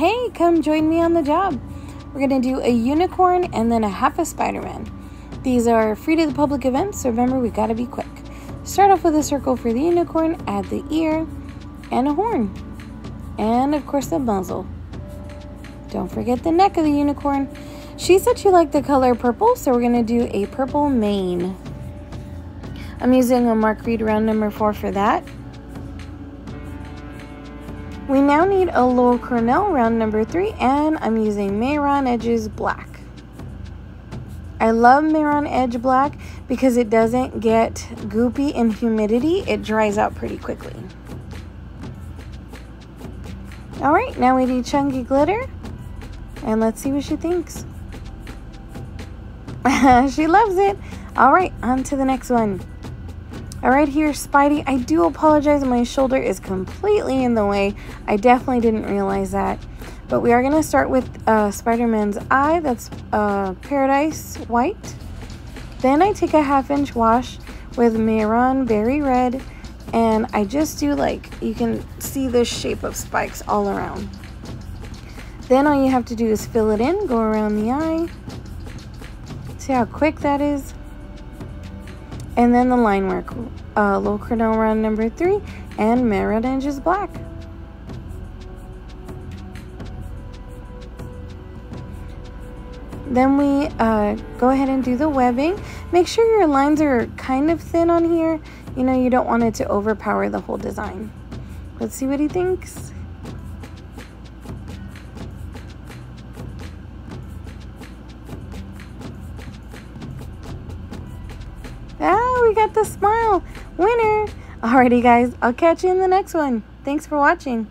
hey, come join me on the job. We're going to do a unicorn and then a half a Spider Man. These are free to the public events, so remember we got to be quick. Start off with a circle for the unicorn, add the ear and a horn, and of course the muzzle. Don't forget the neck of the unicorn. She said she liked the color purple, so we're going to do a purple mane. I'm using a Mark Reed round number four for that. We now need a Loew-Cornell round number three, and I'm using Mehron Edges Black. I love Mehron Edge Black because it doesn't get goopy in humidity. It dries out pretty quickly. All right, now we do Chunky Glitter. And let's see what she thinks. she loves it. All right, on to the next one. All right, here, Spidey. I do apologize. My shoulder is completely in the way. I definitely didn't realize that. But we are going to start with uh, Spider-Man's eye. That's uh, Paradise White. Then I take a half inch wash with Mehron Berry Red. And I just do like, you can see the shape of spikes all around. Then all you have to do is fill it in, go around the eye. See how quick that is? And then the line work. Uh, Loew-Cornell round number three and Mehron Edges Black. Then we uh, go ahead and do the webbing. Make sure your lines are kind of thin on here. You know, you don't want it to overpower the whole design. Let's see what he thinks. We got the smile. Winner. Alrighty, guys. I'll catch you in the next one. Thanks for watching.